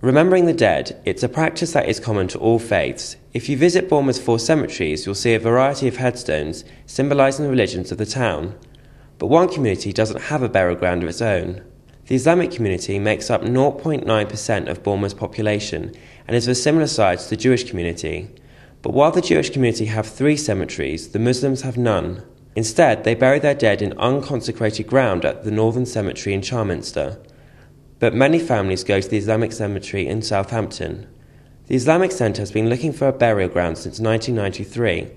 Remembering the dead, it's a practice that is common to all faiths. If you visit Bournemouth's four cemeteries, you'll see a variety of headstones symbolising the religions of the town. But one community doesn't have a burial ground of its own. The Islamic community makes up 0.9% of Bournemouth's population and is of a similar size to the Jewish community. But while the Jewish community have three cemeteries, the Muslims have none. Instead, they bury their dead in unconsecrated ground at the Northern Cemetery in Charminster. But many families go to the Islamic Cemetery in Southampton. The Islamic Centre has been looking for a burial ground since 1993.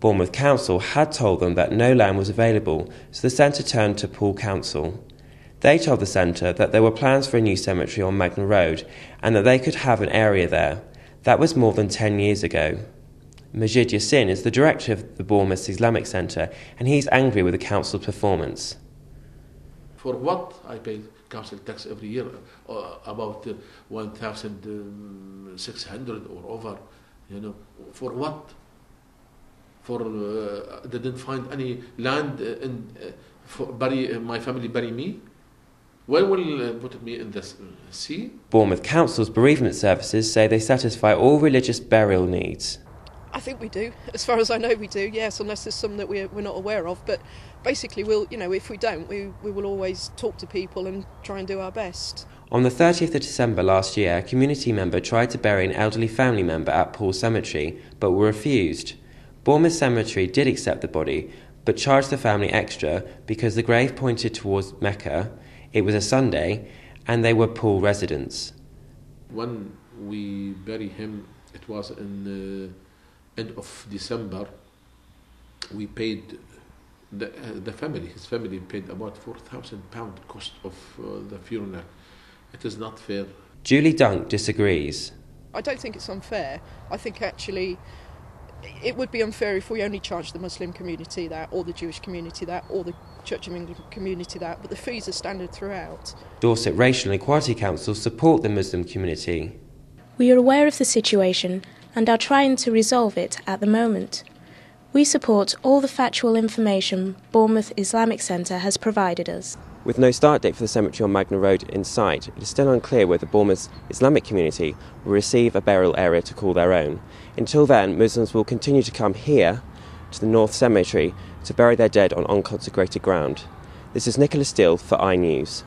Bournemouth Council had told them that no land was available, so the centre turned to Poole Council. They told the centre that there were plans for a new cemetery on Magna Road and that they could have an area there. That was more than 10 years ago. Majid Yassin is the director of the Bournemouth Islamic Centre and he's angry with the council's performance. For what I pay council tax every year, uh, about uh, 1,600 or over, you know, for what? For uh, they didn't find any land in for bury my family bury me. Where will uh, put me in the sea? Bournemouth Council's bereavement services say they satisfy all religious burial needs. I think we do. As far as I know, we do. Yes, unless there's some that we're, we're not aware of. But basically, we'll you know if we don't, we we will always talk to people and try and do our best. On the 30th of December last year, a community member tried to bury an elderly family member at Poole Cemetery, but were refused. Bournemouth Cemetery did accept the body, but charged the family extra because the grave pointed towards Mecca. It was a Sunday, and they were Poole residents. When we bury him, it was in. Uh, end of December, we paid the, uh, the family, his family paid about 4,000 pound cost of uh, the funeral. It is not fair. Julie Dunk disagrees. I don't think it's unfair. I think actually it would be unfair if we only charged the Muslim community that, or the Jewish community that, or the Church of England community that, but the fees are standard throughout. Dorset Racial and Equality Council support the Muslim community. We are aware of the situation and are trying to resolve it at the moment. We support all the factual information Bournemouth Islamic Centre has provided us. With no start date for the cemetery on Magna Road in sight, it is still unclear whether Bournemouth's Islamic community will receive a burial area to call their own. Until then, Muslims will continue to come here to the North Cemetery to bury their dead on unconsecrated ground. This is Nicholas Steel for iNews.